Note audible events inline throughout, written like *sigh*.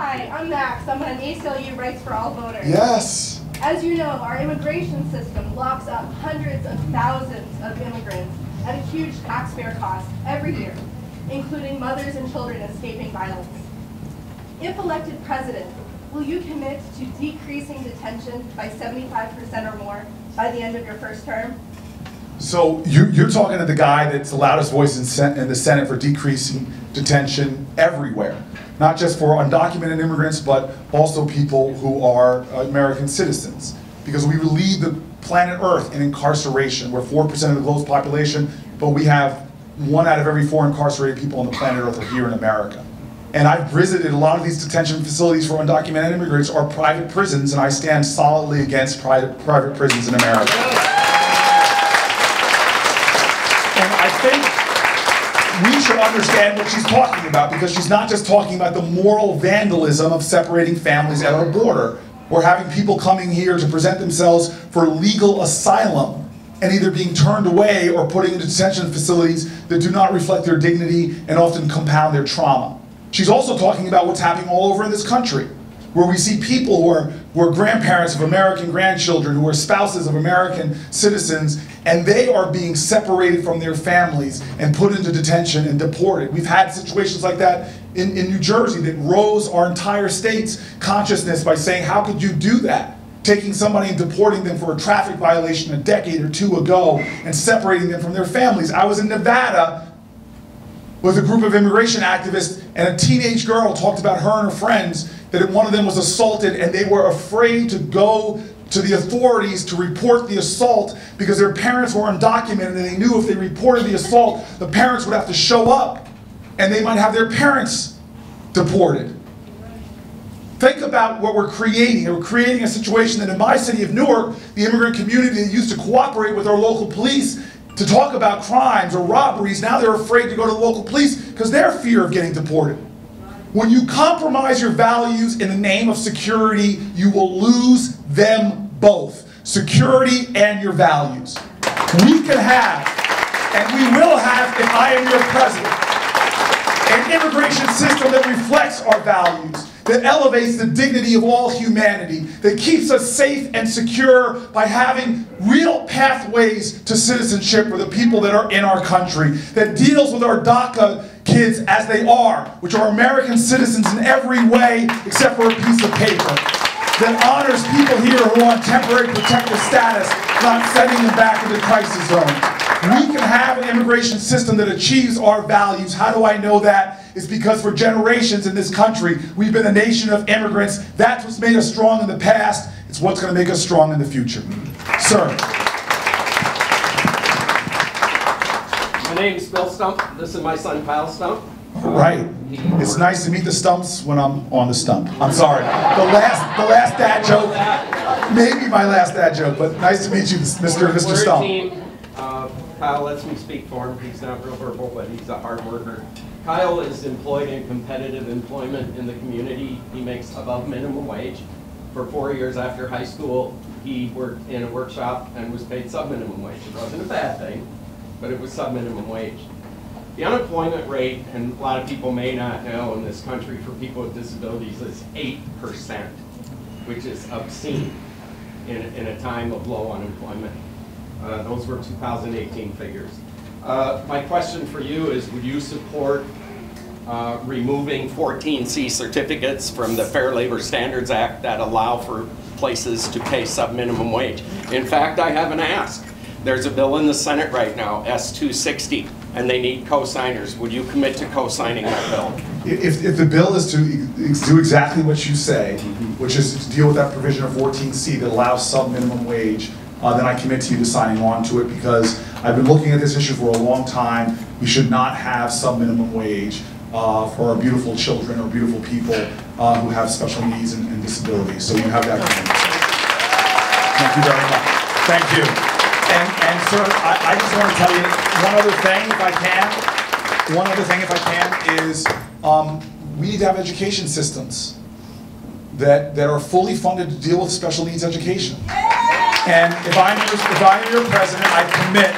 Hi, I'm Max. I'm an ACLU Rights for All voter. Yes. As you know, our immigration system locks up hundreds of thousands of immigrants at a huge taxpayer cost every year, including mothers and children escaping violence. If elected president, will you commit to decreasing detention by 75% or more by the end of your first term? So you, you're talking to the guy that's the loudest voice in, in the Senate for decreasing detention everywhere. Not just for undocumented immigrants, but also people who are uh, American citizens. Because we lead the planet Earth in incarceration. We're 4% of the globe's population, but we have one out of every four incarcerated people on the planet Earth are here in America. And I've visited a lot of these detention facilities for undocumented immigrants are private prisons, and I stand solidly against private, private prisons in America. And I think we should understand what she's talking about because she's not just talking about the moral vandalism of separating families at our border. We're having people coming here to present themselves for legal asylum and either being turned away or put into detention facilities that do not reflect their dignity and often compound their trauma. She's also talking about what's happening all over in this country where we see people who are, who are grandparents of American grandchildren, who are spouses of American citizens, and they are being separated from their families and put into detention and deported. We've had situations like that in, in New Jersey that rose our entire state's consciousness by saying, how could you do that? Taking somebody and deporting them for a traffic violation a decade or two ago and separating them from their families. I was in Nevada with a group of immigration activists, and a teenage girl talked about her and her friends that one of them was assaulted, and they were afraid to go to the authorities to report the assault because their parents were undocumented, and they knew if they reported the assault, the parents would have to show up, and they might have their parents deported. Think about what we're creating. We're creating a situation that in my city of Newark, the immigrant community that used to cooperate with our local police to talk about crimes or robberies, now they're afraid to go to the local police because they're fear of getting deported. When you compromise your values in the name of security, you will lose them both security and your values. We can have, and we will have, if I am your president, an immigration system that reflects our values, that elevates the dignity of all humanity, that keeps us safe and secure by having real pathways to citizenship for the people that are in our country, that deals with our DACA kids as they are, which are American citizens in every way except for a piece of paper, that honors people here who on temporary protective status, not sending them back into crisis zone. We can have an immigration system that achieves our values. How do I know that? It's because for generations in this country, we've been a nation of immigrants. That's what's made us strong in the past. It's what's going to make us strong in the future. Sir. My name's Bill Stump. This is my son Kyle Stump. Right. It's nice to meet the stumps when I'm on the stump. I'm sorry. The last, the last dad joke, maybe my last dad joke, but nice to meet you, Mr. Mr. We're a Stump. team. Uh, Kyle lets me speak for him. He's not real verbal, but he's a hard worker. Kyle is employed in competitive employment in the community. He makes above minimum wage. For four years after high school, he worked in a workshop and was paid sub-minimum wage. It wasn't a bad thing, but it was sub-minimum wage. The unemployment rate, and a lot of people may not know in this country for people with disabilities, is 8%, which is obscene in, in a time of low unemployment. Uh, those were 2018 figures. Uh, my question for you is, would you support uh, removing 14C certificates from the Fair Labor Standards Act that allow for places to pay sub-minimum wage? In fact, I haven't ask. There's a bill in the Senate right now, S-260, and they need co-signers. Would you commit to co-signing that bill? If, if the bill is to do exactly what you say, which is to deal with that provision of 14C that allows sub-minimum wage, uh, then I commit to you to signing on to it because I've been looking at this issue for a long time. We should not have sub-minimum wage uh, for our beautiful children or beautiful people uh, who have special needs and, and disabilities. So you have that. Thank you very much. Thank you. And, sir, I, I just want to tell you one other thing, if I can. One other thing, if I can, is um, we need to have education systems that, that are fully funded to deal with special needs education. And if I'm, your- if I'm your president, I commit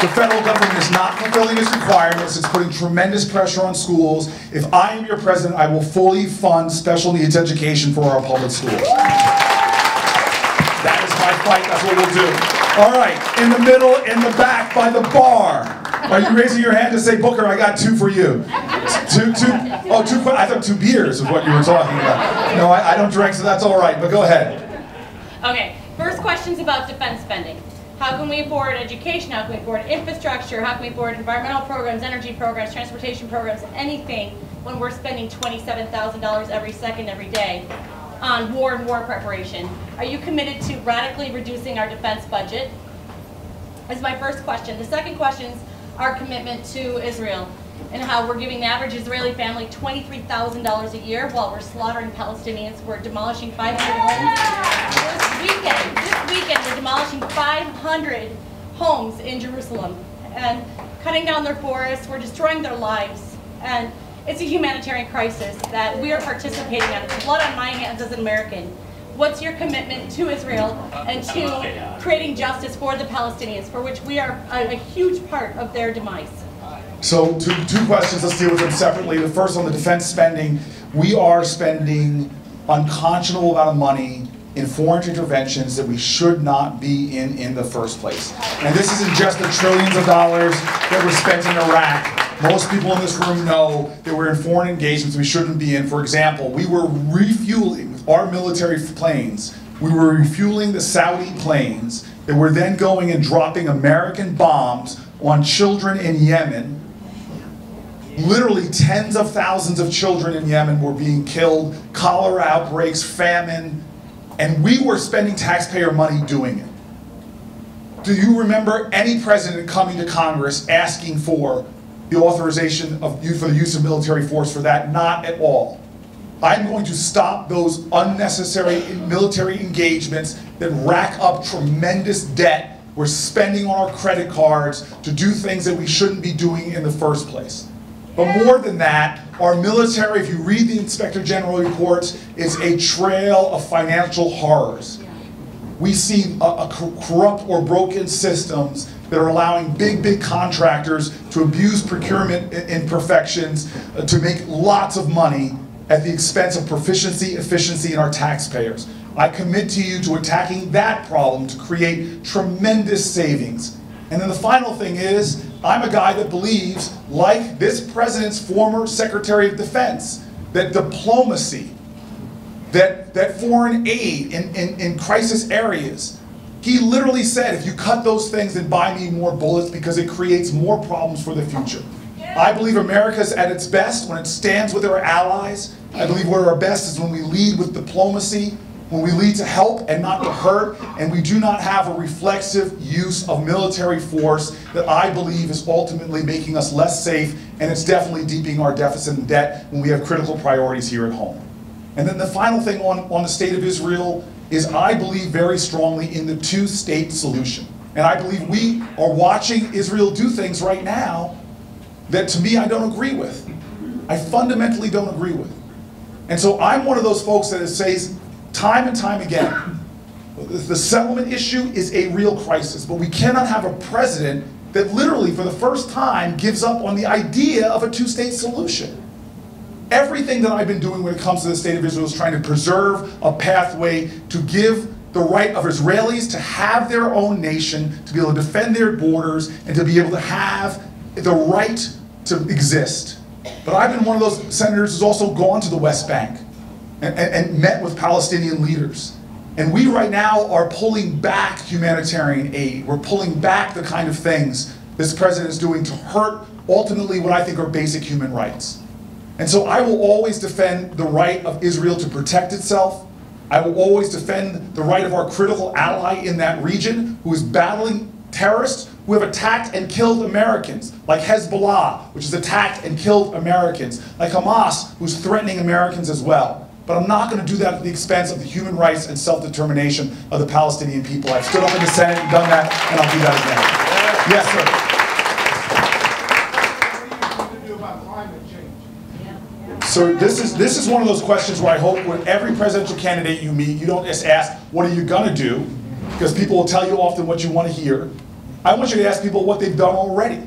The federal government is not fulfilling its requirements. It's putting tremendous pressure on schools. If I am your president, I will fully fund special needs education for our public schools. That is my fight. That's what we'll do. All right, in the middle, in the back, by the bar. Are you raising your hand to say, Booker, I got two for you? Two, two, oh, two, I thought two beers is what you were talking about. No, I, I don't drink, so that's all right, but go ahead. Okay, first question's about defense spending. How can we afford education? How can we afford infrastructure? How can we afford environmental programs, energy programs, transportation programs, anything when we're spending $27,000 every second, every day on war and war preparation? Are you committed to radically reducing our defense budget? Is my first question. The second question is our commitment to Israel and how we're giving the average Israeli family $23,000 a year while we're slaughtering Palestinians. We're demolishing 500 homes. This weekend, this weekend, we're demolishing 500 homes in Jerusalem and cutting down their forests. We're destroying their lives. And it's a humanitarian crisis that we are participating in. Blood on my hands as an American. What's your commitment to Israel and to creating justice for the Palestinians, for which we are a, a huge part of their demise? So two, two questions, let's deal with them separately. The first on the defense spending, we are spending unconscionable amount of money in foreign interventions that we should not be in in the first place. And this isn't just the trillions of dollars that were spent in Iraq. Most people in this room know that we're in foreign engagements we shouldn't be in. For example, we were refueling our military planes. We were refueling the Saudi planes that were then going and dropping American bombs on children in Yemen literally tens of thousands of children in Yemen were being killed, cholera outbreaks, famine, and we were spending taxpayer money doing it. Do you remember any president coming to Congress asking for the authorization of for the use of military force for that? Not at all. I'm going to stop those unnecessary military engagements that rack up tremendous debt we're spending on our credit cards to do things that we shouldn't be doing in the first place. But more than that, our military, if you read the Inspector General reports, is a trail of financial horrors. We see a, a corrupt or broken systems that are allowing big, big contractors to abuse procurement imperfections uh, to make lots of money at the expense of proficiency, efficiency, and our taxpayers. I commit to you to attacking that problem to create tremendous savings. And then the final thing is, I'm a guy that believes, like this president's former Secretary of Defense, that diplomacy, that, that foreign aid in, in, in crisis areas, he literally said, if you cut those things, then buy me more bullets because it creates more problems for the future. I believe America is at its best when it stands with our allies. I believe we're our best is when we lead with diplomacy, when we lead to help and not to hurt, and we do not have a reflexive use of military force that I believe is ultimately making us less safe, and it's definitely deepening our deficit and debt when we have critical priorities here at home. And then the final thing on, on the state of Israel is I believe very strongly in the two-state solution. And I believe we are watching Israel do things right now that to me I don't agree with. I fundamentally don't agree with. And so I'm one of those folks that says time and time again, the settlement issue is a real crisis, but we cannot have a president that literally, for the first time, gives up on the idea of a two-state solution. Everything that I've been doing when it comes to the state of Israel is trying to preserve a pathway to give the right of Israelis to have their own nation, to be able to defend their borders, and to be able to have the right to exist. But I've been one of those senators who's also gone to the West Bank and, and, met with Palestinian leaders. And we right now are pulling back humanitarian aid. We're pulling back the kind of things this president is doing to hurt ultimately what I think are basic human rights. And so I will always defend the right of Israel to protect itself. I will always defend the right of our critical ally in that region who is battling terrorists who have attacked and killed Americans, like Hezbollah, which has attacked and killed Americans, like Hamas, who's threatening Americans as well. But I'm not going to do that at the expense of the human rights and self-determination of the Palestinian people. I've stood up in the Senate and done that, and I'll do that again. Yes, sir. So this is this is one of those questions where I hope with every presidential candidate you meet, you don't just ask, what are you gonna do? Because people will tell you often what you want to hear. I want you to ask people what they've done already.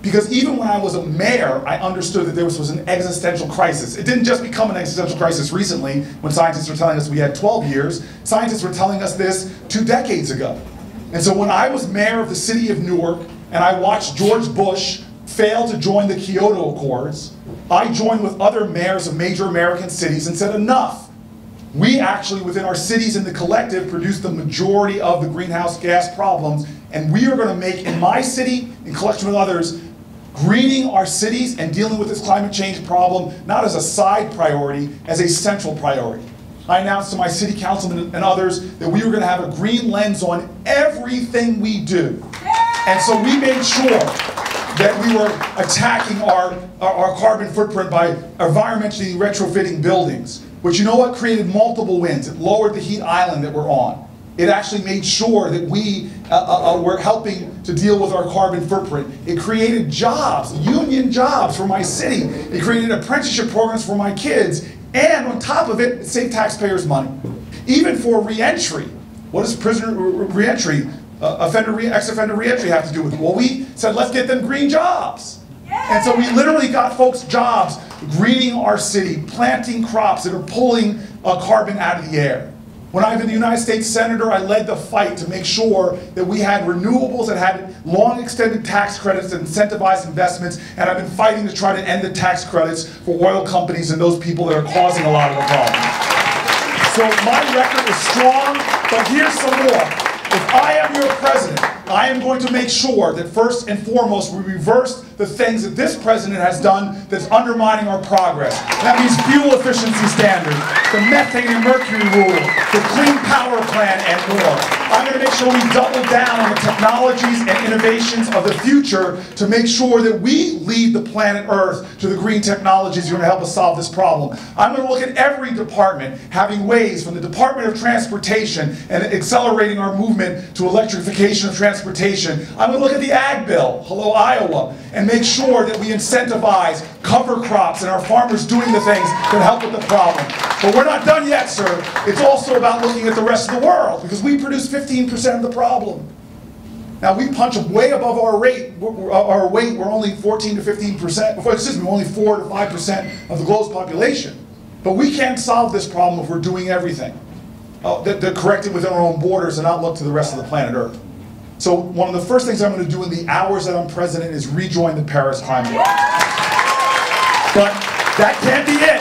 Because even when I was a mayor, I understood that there was, was an existential crisis. It didn't just become an existential crisis recently when scientists were telling us we had 12 years. Scientists were telling us this two decades ago. And so when I was mayor of the city of Newark and I watched George Bush fail to join the Kyoto Accords, I joined with other mayors of major American cities and said enough. We actually, within our cities in the collective, produce the majority of the greenhouse gas problems, and we are going to make, in my city, in collection with others, greening our cities and dealing with this climate change problem not as a side priority, as a central priority. I announced to my city councilmen and others that we were going to have a green lens on everything we do. And so we made sure that we were attacking our, our, our carbon footprint by environmentally retrofitting buildings. But you know what created multiple wins? It lowered the heat island that we're on. It actually made sure that we uh, uh, uh, were helping to deal with our carbon footprint. It created jobs, union jobs for my city. It created apprenticeship programs for my kids. And on top of it, it saved taxpayers money. Even for reentry. what is prisoner reentry, uh, offender, re ex-offender reentry have to do with? Well, we said, let's get them green jobs. And so we literally got folks jobs greening our city, planting crops that are pulling uh, carbon out of the air. When I was the United States Senator, I led the fight to make sure that we had renewables that had long extended tax credits that incentivized investments, and I've been fighting to try to end the tax credits for oil companies and those people that are causing a lot of the problem. So my record is strong, but here's some more. If I am your president, I am going to make sure that first and foremost we reverse the things that this president has done that's undermining our progress. That means fuel efficiency standards, the methane and mercury rule, the clean power plan, and more. I'm going to make sure we double down on the technologies and innovations of the future to make sure that we lead the planet Earth to the green technologies that are going to help us solve this problem. I'm going to look at every department having ways from the Department of Transportation and accelerating our movement to electrification of transportation. I'm going to look at the Ag Bill, hello Iowa, and make sure that we incentivize cover crops and our farmers doing the things that help with the problem. But we're not done yet, sir. It's also about looking at the rest of the world because we produce 15% of the problem. Now we punch way above our rate, our weight. We're only 14 to 15 percent. Excuse me, only 4 to 5 percent of the globe's population. But we can't solve this problem if we're doing everything. Uh, that, that correct it within our own borders and not look to the rest of the planet Earth. So one of the first things I'm going to do in the hours that I'm president is rejoin the Paris Climate But that can't be it.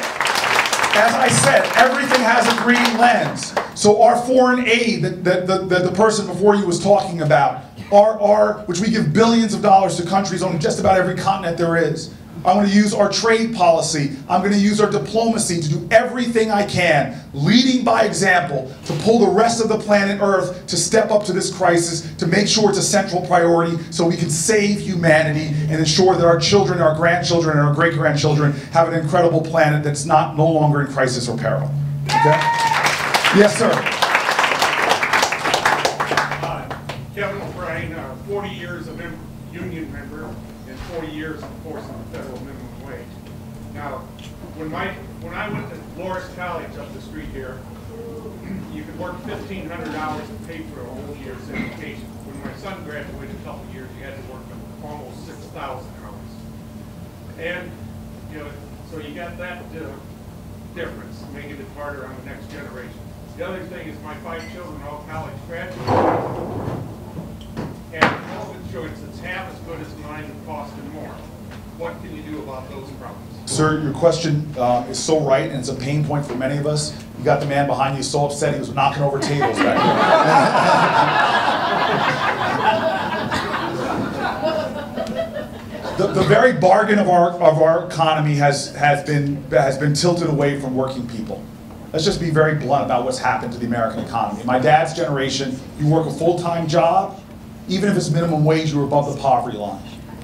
As I said, everything has a green lens. So our foreign aid that, that, that, that the person before you was talking about, our, our, which we give billions of dollars to countries on just about every continent there is, I'm going to use our trade policy. I'm going to use our diplomacy to do everything I can, leading by example, to pull the rest of the planet Earth to step up to this crisis, to make sure it's a central priority so we can save humanity and ensure that our children, our grandchildren, and our great grandchildren have an incredible planet that's not no longer in crisis or peril. Okay? Yes, sir. Kevin O'Brien, uh, 40 years of union member and 40 years enforcing the federal minimum wage. Now, when my when I went to Loras College up the street here, you could work 1,500 hours and pay for a whole year's education. When my son graduated a couple years, he had to work almost 6,000 hours. And, you know, so you got that uh, difference, making it harder on the next generation. The other thing is my five children all college graduates and insurance that's half as good as mine and costing more. What can you do about those problems? Sir, your question uh, is so right, and it's a pain point for many of us. You got the man behind you so upset he was knocking over tables back there. the, the very bargain of our of our economy has has been has been tilted away from working people. Let's just be very blunt about what's happened to the American economy. My dad's generation, you work a full-time job, even if it's minimum wage, you're above the poverty line.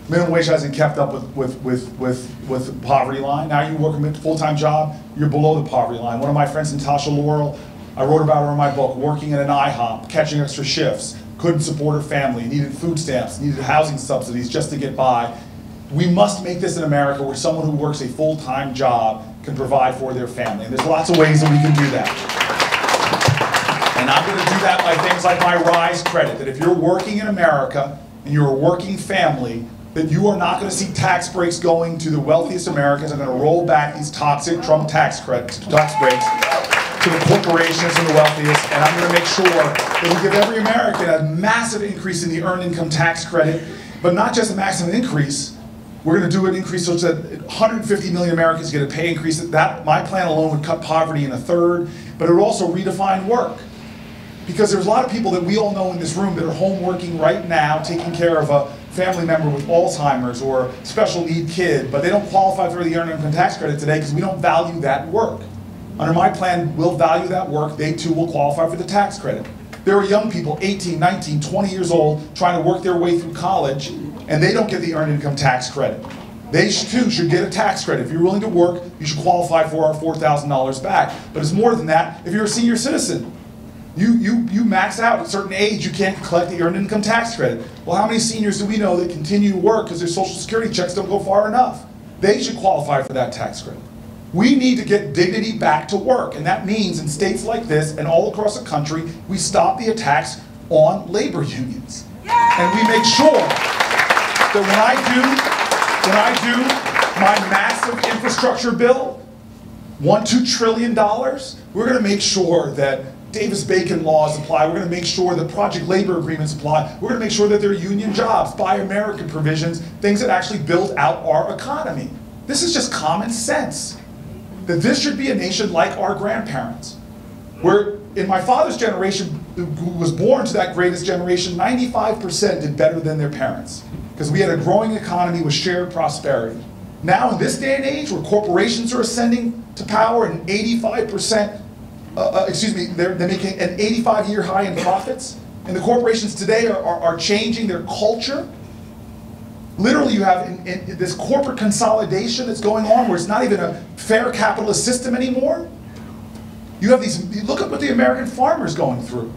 Minimum wage hasn't kept up with, with, with, with, with the poverty line. Now you work a full-time job, you're below the poverty line. One of my friends, Natasha Laurel, I wrote about her in my book, working at an IHOP, catching extra shifts, couldn't support her family, needed food stamps, needed housing subsidies just to get by. We must make this in America where someone who works a full-time job can provide for their family. And there's lots of ways that we can do that. And I'm going to do that by things like my RISE credit, that if you're working in America and you're a working family, that you are not going to see tax breaks going to the wealthiest Americans. I'm going to roll back these toxic Trump tax credits, tax breaks to the corporations and the wealthiest, and I'm going to make sure that we give every American a massive increase in the earned income tax credit, but not just a maximum increase. We're going to do an increase such that 150 million Americans get a pay increase. That my plan alone would cut poverty in a third, but it would also redefine work. Because there's a lot of people that we all know in this room that are home working right now, taking care of a family member with Alzheimer's or special need kid, but they don't qualify for the earned income tax credit today because we don't value that work. Under my plan, we'll value that work. They too will qualify for the tax credit. There are young people, 18, 19, 20 years old, trying to work their way through college, and they don't get the earned income tax credit. They too should get a tax credit. If you're willing to work, you should qualify for our $4,000 back. But it's more than that if you're a senior citizen. You, you, you max out at a certain age, you can't collect the earned income tax credit. Well, how many seniors do we know that continue to work because their social security checks don't go far enough? They should qualify for that tax credit. We need to get dignity back to work, and that means in states like this and all across the country, we stop the attacks on labor unions. And we make sure that when I do, when I do my massive infrastructure bill, one, two trillion dollars, we're gonna make sure that Davis-Bacon laws apply. We're going to make sure that project labor agreements apply. We're going to make sure that there are union jobs, Buy American provisions, things that actually build out our economy. This is just common sense. That this should be a nation like our grandparents. Where in my father's generation, who was born to that greatest generation, 95% did better than their parents. Because we had a growing economy with shared prosperity. Now, in this day and age, where corporations are ascending to power and 85% uh, uh, excuse me, they're, they're making an 85 year high in profits. And the corporations today are, are, are changing their culture. Literally, you have in, in this corporate consolidation that's going on where it's not even a fair capitalist system anymore. You have these, look at what the American farmers going through.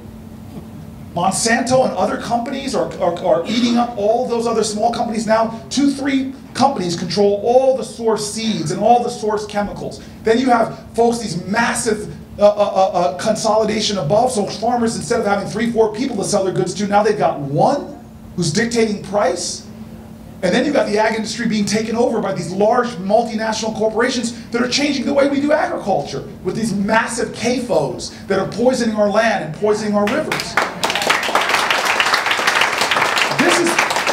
Monsanto and other companies are, are, are, eating up all those other small companies now. Two, three companies control all the source seeds and all the source chemicals. Then you have folks, these massive uh, uh, consolidation above. So farmers, instead of having three, four people to sell their goods to, now they've got one who's dictating price. And then you've got the ag industry being taken over by these large multinational corporations that are changing the way we do agriculture with these massive CAFOs that are poisoning our land and poisoning our rivers. This is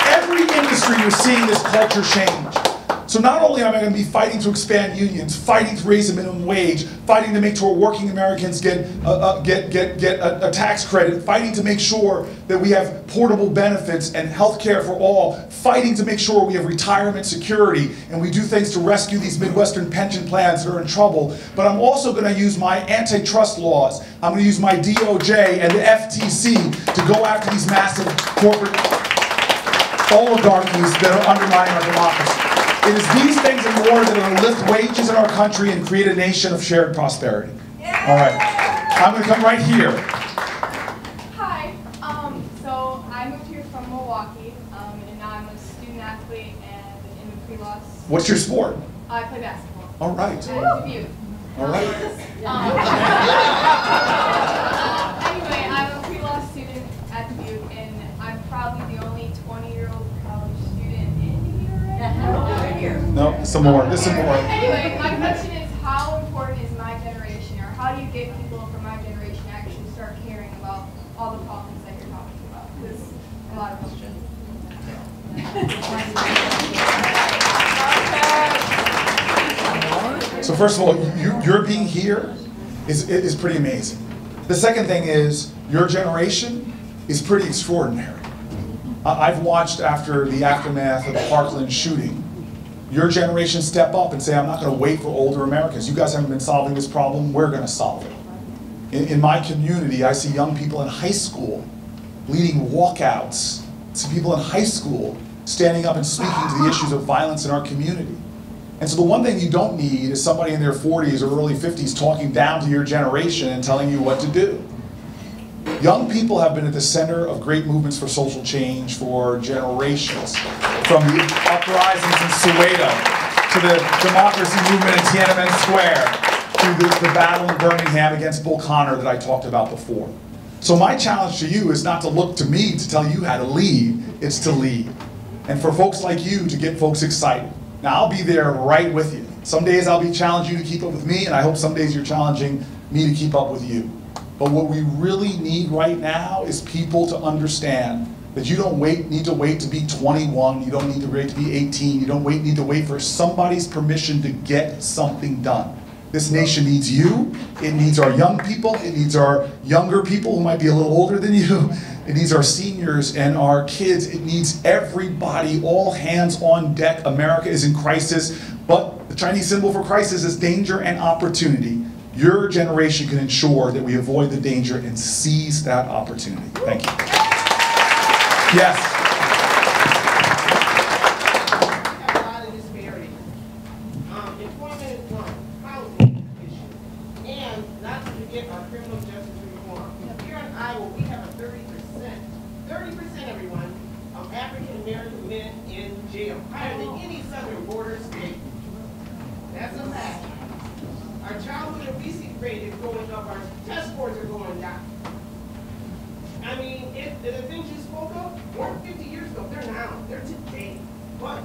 every industry you're seeing this culture change. So not only am I going to be fighting to expand unions, fighting to raise the minimum wage, fighting to make sure working Americans get uh, uh, get get get a, a, tax credit, fighting to make sure that we have portable benefits and health care for all, fighting to make sure we have retirement security and we do things to rescue these Midwestern pension plans that are in trouble. But I'm also going to use my antitrust laws. I'm going to use my DOJ and the FTC to go after these massive corporate oligarchies that are undermining our democracy. It is these things and more that are going to lift wages in our country and create a nation of shared prosperity. All right. I'm going to come right here. Hi. Um, so I moved here from Milwaukee, um, and now I'm a student athlete and in the pre-law. What's your sport? I play basketball. All right. At Dubuque. All right. Um, *laughs* *laughs* No, some more. There's some more. Anyway, my question is, how important is my generation, or how do you get people from my generation to actually start caring about all the problems that you're talking about? Because a lot of them So first of all, you, your being here is, is pretty amazing. The second thing is, your generation is pretty extraordinary. I've watched after the aftermath of the Parkland shooting, your generation step up and say, I'm not going to wait for older Americans. You guys haven't been solving this problem, we're going to solve it. In, in, my community, I see young people in high school leading walkouts. I see people in high school standing up and speaking to the issues of violence in our community. And so the one thing you don't need is somebody in their 40s or early 50s talking down to your generation and telling you what to do. Young people have been at the center of great movements for social change for generations. From the uprisings in Soweto to the democracy movement in Tiananmen Square to the, the battle in Birmingham against Bull Connor that I talked about before. So my challenge to you is not to look to me to tell you how to lead, it's to lead. And for folks like you to get folks excited. Now, I'll be there right with you. Some days I'll be challenging you to keep up with me, and I hope some days you're challenging me to keep up with you. But what we really need right now is people to understand that you don't wait, need to wait to be 21, you don't need to wait to be 18, you don't wait, need to wait for somebody's permission to get something done. This nation needs you, it needs our young people, it needs our younger people who might be a little older than you, it needs our seniors and our kids, it needs everybody, all hands on deck. America is in crisis, but the Chinese symbol for crisis is danger and opportunity. Your generation can ensure that we avoid the danger and seize that opportunity. Thank you. Yes. have a lot of disparities. Um, employment is one, housing issue, and not to forget our criminal justice reform. Here in Iowa, we have a thirty percent, thirty percent, everyone, of African-American men in jail, higher than any southern border state. That's a fact. Our childhood obesity rate is going up, our test scores are going down. I mean, if the things you spoke of weren't fifty years ago, they're now, they're today. But,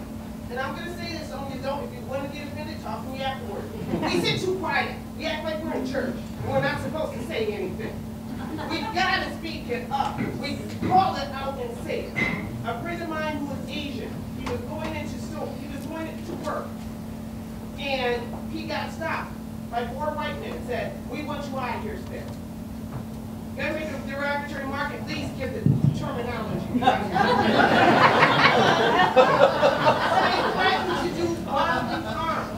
and I'm gonna say this, only don't, if you wanna get offended, talk to me afterwards. We sit too quiet, we act like we're in church, and we're not supposed to say anything. We gotta speak it up, we call it out and say it. A friend of mine who was Asian, he was going into school, he was going to work, and he got stopped by four white men, and said, we want you out of here, Smith. Gonna make a derogatory remark, at least give the terminology. They threatened to do bodily harm.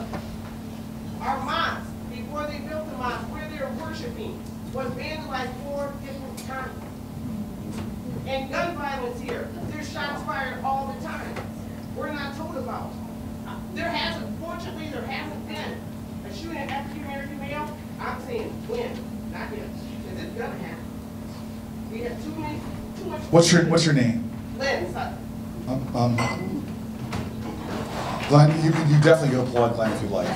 Our mosque, before they built the mosque, where they were worshiping, was vandalized four different times. And gun violence here, there's shots fired all the time. We're not told about. There hasn't, fortunately, there hasn't been a shooting at African-American male. I'm saying when, not if, because it's gonna happen. We have too many, too much. What's your What's your name? Lynn Sutton. Um, um, Glenn, you can you definitely go applaud Glenn if you like.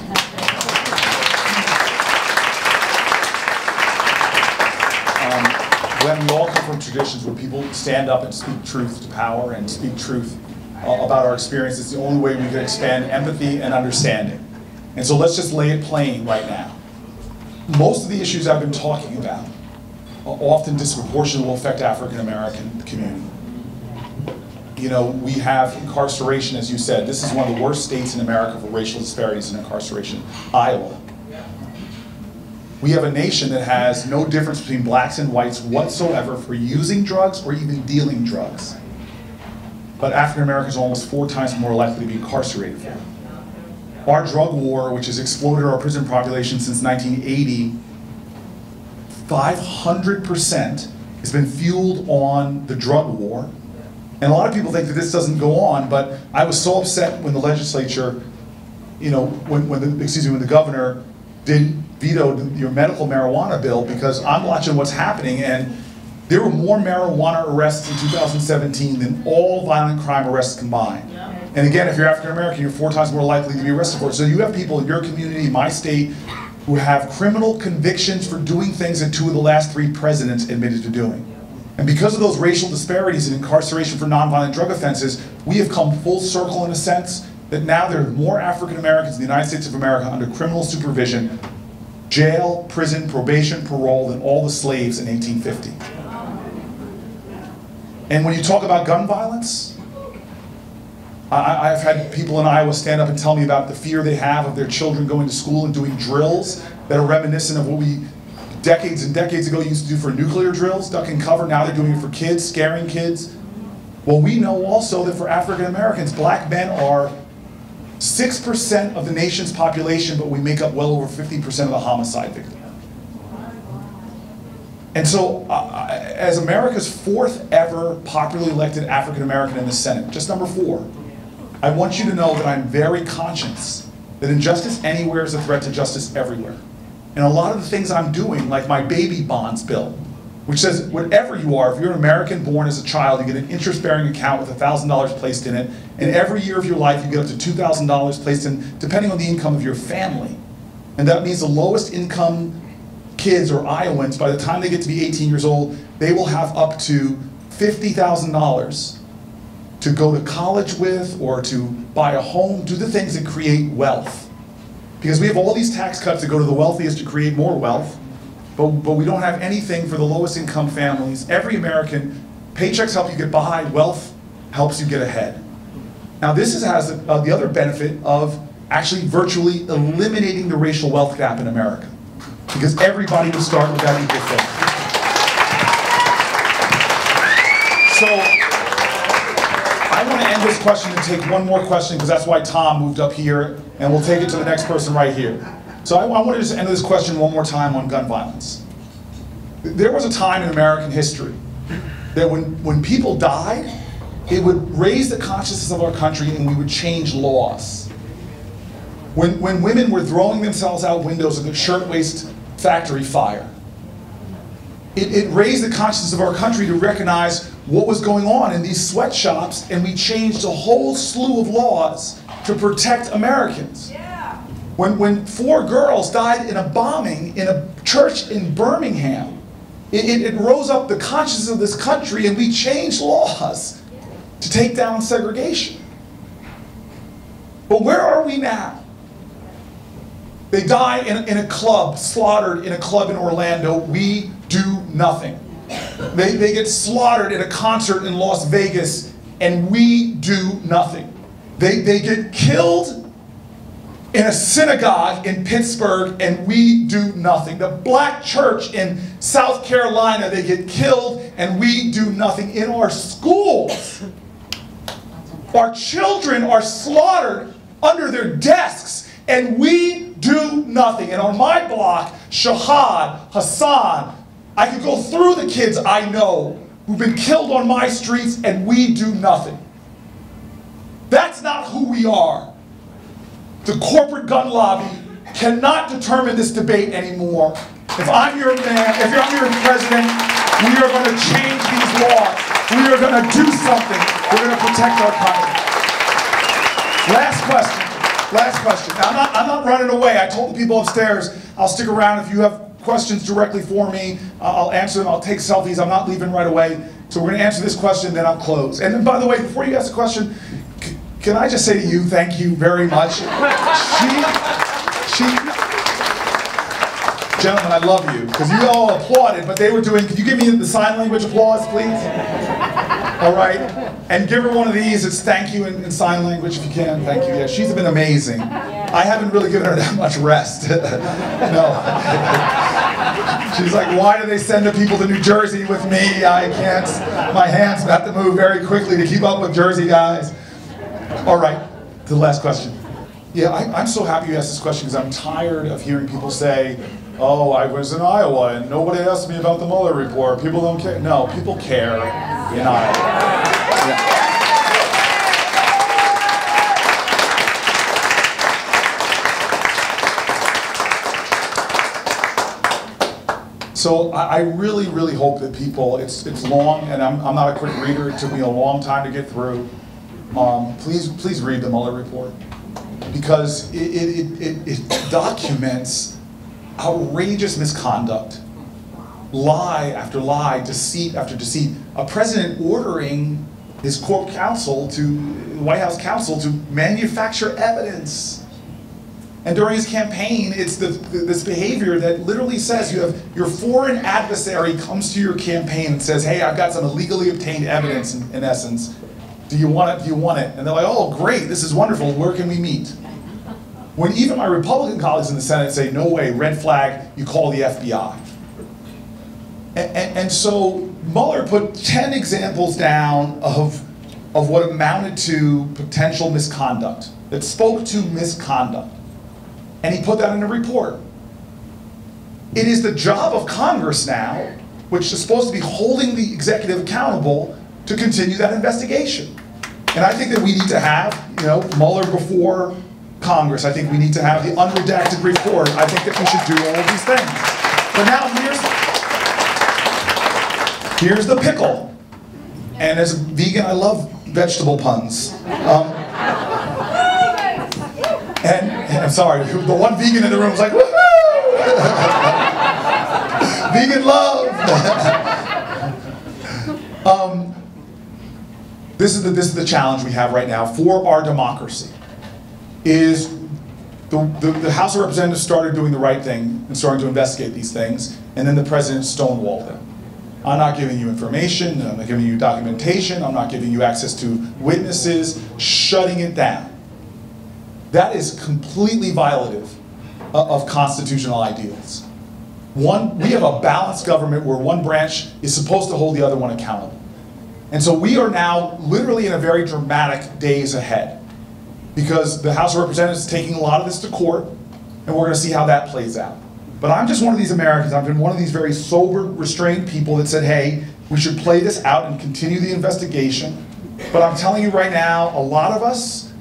Um, Glenn, we all come from traditions where people stand up and speak truth to power and speak truth uh, about our experience. It's the only way we can expand empathy and understanding. And so let's just lay it plain right now. Most of the issues I've been talking about often disproportionately affect African American community you know, we have incarceration, as you said. This is one of the worst states in America for racial disparities in incarceration, Iowa. We have a nation that has no difference between blacks and whites whatsoever for using drugs or even dealing drugs. But African Americans are almost four times more likely to be incarcerated for. Our drug war, which has exploded our prison population since 1980, 500% has been fueled on the drug war. And a lot of people think that this doesn't go on, but I was so upset when the legislature, you know, when, when the, excuse me, when the governor did veto the- your medical marijuana bill, because I'm watching what's happening, and there were more marijuana arrests in 2017 than all violent crime arrests combined. And again, if you're African American, you're four times more likely to be arrested for it. So you have people in your community, my state, who have criminal convictions for doing things that two of the last three presidents admitted to doing. And because of those racial disparities in incarceration for nonviolent drug offenses, we have come full circle in a sense that now there are more African Americans in the United States of America under criminal supervision, jail, prison, probation, parole than all the slaves in 1850. And when you talk about gun violence, I, I've had people in Iowa stand up and tell me about the fear they have of their children going to school and doing drills that are reminiscent of what we decades and decades ago used to do for nuclear drills, duck and cover. Now they're doing it for kids, scaring kids. Well, we know also that for African Americans, black men are 6% of the nation's population, but we make up well over 50% of the homicide victims. And so, uh, as America's fourth ever popularly elected African American in the Senate, just number four, I want you to know that I'm very conscious that injustice anywhere is a threat to justice everywhere. And a lot of the things I'm doing, like my baby bonds bill, which says whatever you are, if you're an American born as a child, you get an interest bearing account with $1,000 placed in it, and every year of your life you get up to $2,000 placed in, depending on the income of your family. And that means the lowest income kids or Iowans, by the time they get to be 18 years old, they will have up to $50,000 to go to college with or to buy a home, do the things that create wealth. Because we have all these tax cuts that go to the wealthiest to create more wealth, but, but we don't have anything for the lowest income families. Every American, paychecks help you get by, wealth helps you get ahead. Now, this is, has the, uh, the other benefit of actually virtually eliminating the racial wealth gap in America. Because everybody would start with that equal thing. So, I want to end this question and take one more question because that's why Tom moved up here, and we'll take it to the next person right here. So I, I want to just end this question one more time on gun violence. There was a time in American history that when, when people died, it would raise the consciousness of our country and we would change laws. When, when women were throwing themselves out windows of the shirtwaist factory fire, it, it raised the consciousness of our country to recognize what was going on in these sweatshops, and we changed a whole slew of laws to protect Americans. When, when four girls died in a bombing in a church in Birmingham, it, it, it rose up the conscience of this country, and we changed laws to take down segregation. But where are we now? They die in, in a club, slaughtered in a club in Orlando. We do nothing. They, they get slaughtered at a concert in Las Vegas, and we do nothing. They, they get killed in a synagogue in Pittsburgh, and we do nothing. The black church in South Carolina, they get killed, and we do nothing. In our schools, our children are slaughtered under their desks, and we do nothing. And on my block, Shahad, Hassan, I could go through the kids I know who've been killed on my streets, and we do nothing. That's not who we are. The corporate gun lobby cannot determine this debate anymore. If I'm your man, if I'm your president, we are going to change these laws. We are going to do something. We're going to protect our country. Last question. Last question. Now, I'm not, I'm not running away. I told the people upstairs I'll stick around if you have questions directly for me. I'll answer them. I'll take selfies. I'm not leaving right away. So we're going to answer this question, then I'll close. And then, by the way, before you ask a question, can I just say to you, thank you very much. She, she, gentlemen, I love you because you all applauded, but they were doing. Could you give me the sign language applause, please? All right, and give her one of these. It's thank you in, in sign language if you can. Thank you. Yeah, she's been amazing. I haven't really given her that much rest. *laughs* no. She's like, why do they send the people to New Jersey with me? I can't. My hands have to move very quickly to keep up with Jersey guys. All right, the last question. Yeah, I, am so happy you asked this question because I'm tired of hearing people say, oh, I was in Iowa and nobody asked me about the Mueller report. People don't care. No, people care in Iowa. Yeah. So I, really, really hope that people, it's, it's long and I'm, I'm not a quick reader. It took me a long time to get through. Um, please, please read the Mueller report because it, it, it, it documents outrageous misconduct, lie after lie, deceit after deceit. A president ordering his corp counsel to White House counsel to manufacture evidence. And during his campaign, it's the, this behavior that literally says you have your foreign adversary comes to your campaign and says, "Hey, I've got some illegally obtained evidence." In, in essence, do you want it? Do you want it? And they're like, "Oh, great! This is wonderful. Where can we meet?" When even my Republican colleagues in the Senate say, no way, red flag, you call the FBI. And, and, and so Mueller put 10 examples down of, of what amounted to potential misconduct, that spoke to misconduct. And he put that in a report. It is the job of Congress now, which is supposed to be holding the executive accountable, to continue that investigation. And I think that we need to have, you know, Mueller before Congress. I think we need to have the unredacted report. I think that we should do all of these things. But now here's, here's the pickle. And as a vegan, I love vegetable puns. Um, and, and, I'm sorry, the one vegan in the room was like, woohoo! *laughs* vegan love! *laughs* um, this is the, this is the challenge we have right now for our democracy, is the, the, the House of Representatives started doing the right thing and starting to investigate these things, and then the president stonewalled them. I'm not giving you information, I'm not giving you documentation, I'm not giving you access to witnesses, shutting it down. That is completely violative o- of constitutional ideals. One, we have a balanced government where one branch is supposed to hold the other one accountable. And so we are now literally in a very dramatic days ahead because the House of Representatives is taking a lot of this to court, and we're going to see how that plays out. But I'm just one of these Americans. I've been one of these very sober, restrained people that said, hey, we should play this out and continue the investigation. But I'm telling you right now, a lot of us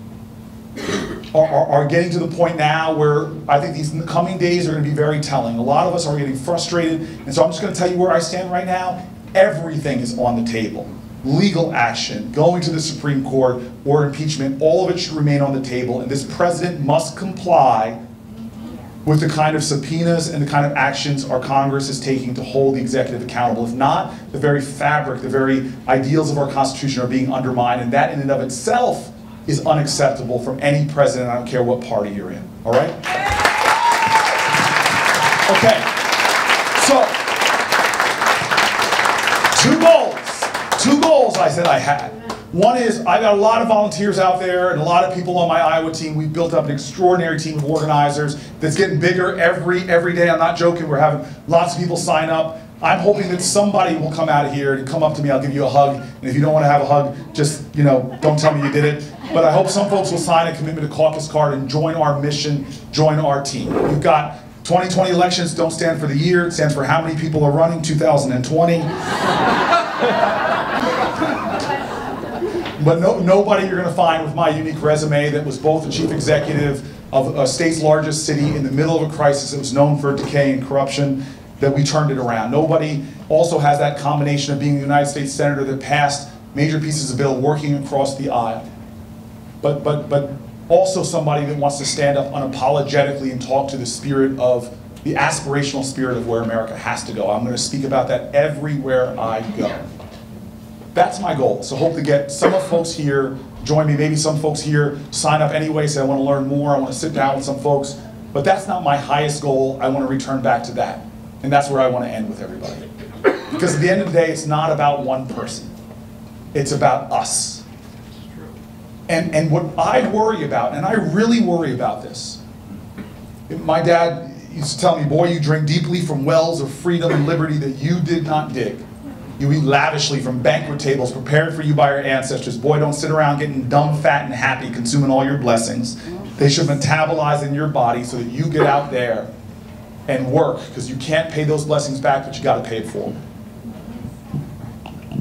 are, are, are getting to the point now where I think these coming days are going to be very telling. A lot of us are getting frustrated, and so I'm just going to tell you where I stand right now. Everything is on the table. Legal action, going to the Supreme Court, or impeachment, all of it should remain on the table, and this president must comply with the kind of subpoenas and the kind of actions our Congress is taking to hold the executive accountable. If not, the very fabric, the very ideals of our Constitution are being undermined, and that in and of itself is unacceptable from any president, I don't care what party you're in, all right? Okay, so, two two goals I said I had. One is, I've got a lot of volunteers out there and a lot of people on my Iowa team. We've built up an extraordinary team of organizers that's getting bigger every, every day. I'm not joking, we're having lots of people sign up. I'm hoping that somebody will come out of here and come up to me, I'll give you a hug. And if you don't want to have a hug, just, you know, don't tell me you did it. But I hope some folks will sign a commitment to caucus card and join our mission, join our team. We've got 2020 elections don't stand for the year, it stands for how many people are running 2020. *laughs* But no, nobody you're going to find with my unique resume that was both the chief executive of a state's largest city in the middle of a crisis that was known for decay and corruption, that we turned it around. Nobody also has that combination of being the United States Senator that passed major pieces of bill working across the aisle. But, but, but also somebody that wants to stand up unapologetically and talk to the spirit of, the aspirational spirit of where America has to go. I'm going to speak about that everywhere I go. That's my goal. So hope to get some of folks here, join me, maybe some folks here sign up anyway, say I want to learn more, I want to sit down with some folks. But that's not my highest goal. I want to return back to that. And that's where I want to end with everybody. Because at the end of the day, it's not about one person. It's about us. And, and what I worry about, and I really worry about this, my dad used to tell me, boy, you drink deeply from wells of freedom and liberty that you did not dig. You eat lavishly from banquet tables prepared for you by your ancestors. Boy, don't sit around getting dumb, fat, and happy, consuming all your blessings. They should metabolize in your body so that you get out there and work, because you can't pay those blessings back, but you got to pay it forward.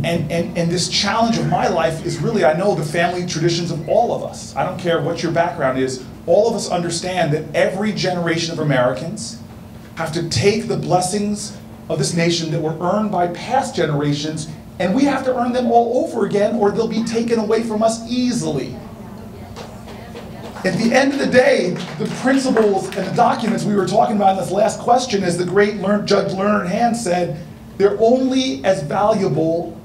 And, and, and this challenge of my life is really, I know the family traditions of all of us. I don't care what your background is, all of us understand that every generation of Americans have to take the blessings of this nation that were earned by past generations, and we have to earn them all over again, or they'll be taken away from us easily. At the end of the day, the principles and the documents we were talking about in this last question, as the great Judge Learned Hand said, they're only as valuable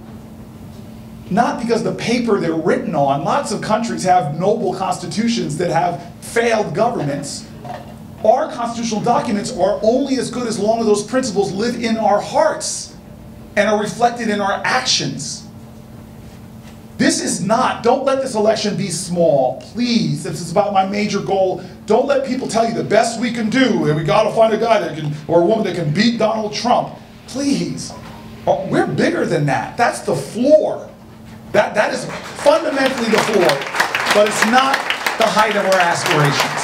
not because the paper they're written on. Lots of countries have noble constitutions that have failed governments. Our constitutional documents are only as good as long as those principles live in our hearts and are reflected in our actions. This is not, don't let this election be small. Please, this is about my major goal. Don't let people tell you the best we can do, and we gotta find a guy that can, or a woman that can beat Donald Trump. Please. Uh, We're bigger than that. That's the floor. That, that is fundamentally the floor, but it's not the height of our aspirations.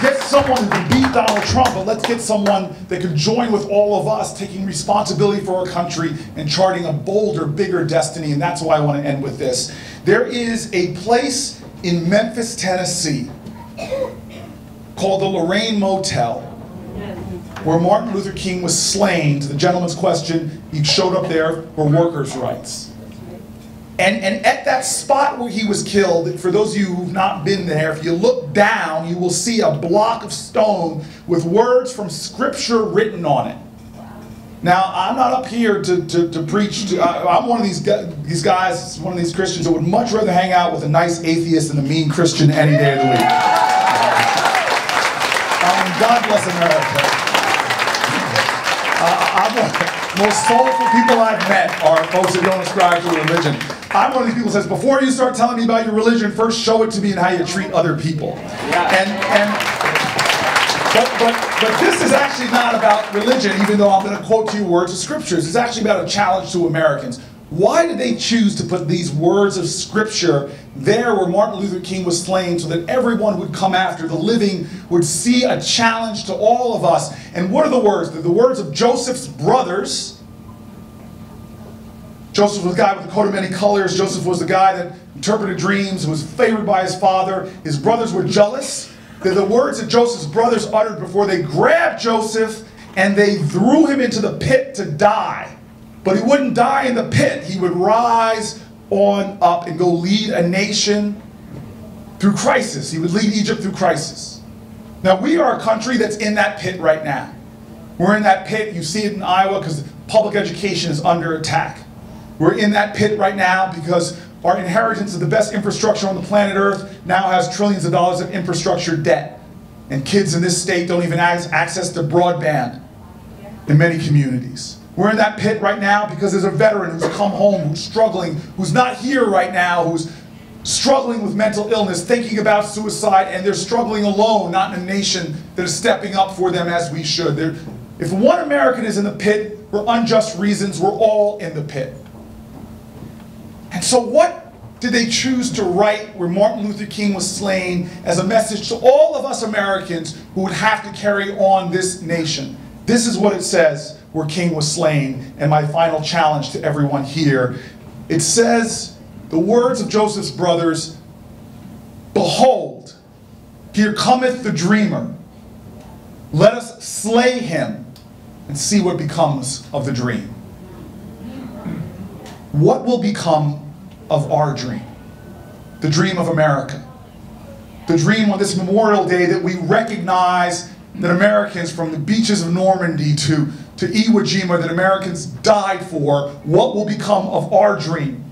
Get someone can beat Donald Trump, but let's get someone that can join with all of us, taking responsibility for our country and charting a bolder, bigger destiny. And that's why I want to end with this. There is a place in Memphis, Tennessee called the Lorraine Motel where Martin Luther King was slain, to the gentleman's question, he showed up there for workers' rights. And, and at that spot where he was killed, for those of you who've not been there, if you look down, you will see a block of stone with words from Scripture written on it. Now, I'm not up here to, to, to preach. To, I, I'm one of these, gu- these guys, one of these Christians that would much rather hang out with a nice atheist than a mean Christian any day of the week. Um, God bless America. Uh, I'm most soulful people I've met are folks that don't ascribe to religion. I'm one of these people who says, before you start telling me about your religion, first show it to me and how you treat other people. And, and but, but, but this is actually not about religion, even though I'm going to quote to you words of scriptures. It's actually about a challenge to Americans. Why did they choose to put these words of scripture there where Martin Luther King was slain so that everyone would come after, the living would see a challenge to all of us? And what are the words? They're the words of Joseph's brothers. Joseph was the guy with the coat of many colors. Joseph was the guy that interpreted dreams, was favored by his father. His brothers were jealous. The words that Joseph's brothers uttered before they grabbed Joseph and they threw him into the pit to die. But he wouldn't die in the pit. He would rise on up and go lead a nation through crisis. He would lead Egypt through crisis. Now, we are a country that's in that pit right now. We're in that pit. You see it in Iowa because public education is under attack. We're in that pit right now because our inheritance of the best infrastructure on the planet Earth now has trillions of dollars of infrastructure debt. And kids in this state don't even access to broadband in many communities. We're in that pit right now because there's a veteran who's come home, who's struggling, who's not here right now, who's struggling with mental illness, thinking about suicide, and they're struggling alone, not in a nation that is stepping up for them as we should. They're, if one American is in the pit for unjust reasons, we're all in the pit. And so, what did they choose to write where Martin Luther King was slain as a message to all of us Americans who would have to carry on this nation? This is what it says where King was slain, and my final challenge to everyone here. It says, the words of Joseph's brothers Behold, here cometh the dreamer. Let us slay him and see what becomes of the dream. What will become of our dream? The dream of America. The dream on this Memorial Day that we recognize that Americans from the beaches of Normandy to, to Iwo Jima, that Americans died for, what will become of our dream?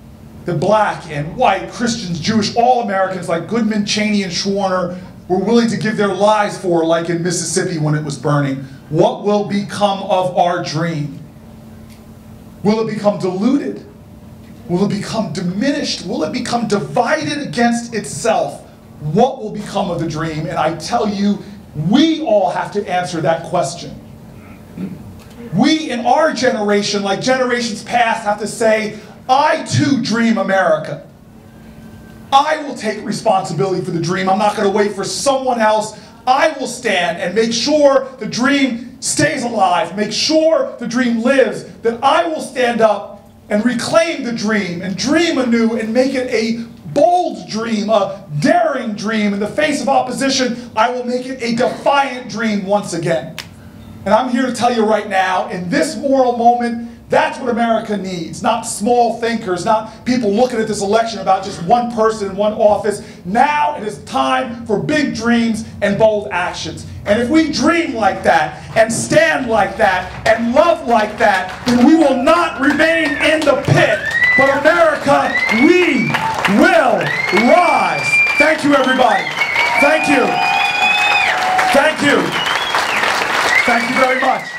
That black and white, Christians, Jewish, all Americans like Goodman, Cheney, and Schwerner were willing to give their lives for, like in Mississippi when it was burning. What will become of our dream? Will it become diluted? Will it become diminished? Will it become divided against itself? What will become of the dream? And I tell you, we all have to answer that question. We in our generation, like generations past, have to say, I too dream America. I will take responsibility for the dream. I'm not going to wait for someone else. I will stand and make sure the dream stays alive, make sure the dream lives, that I will stand up and reclaim the dream and dream anew and make it a bold dream, a daring dream. In the face of opposition, I will make it a defiant dream once again. And I'm here to tell you right now, in this moral moment, that's what America needs, not small thinkers, not people looking at this election about just one person in one office. Now it is time for big dreams and bold actions. And if we dream like that, and stand like that, and love like that, then we will not remain in the pit. But America, we will rise. Thank you, everybody. Thank you. Thank you. Thank you very much.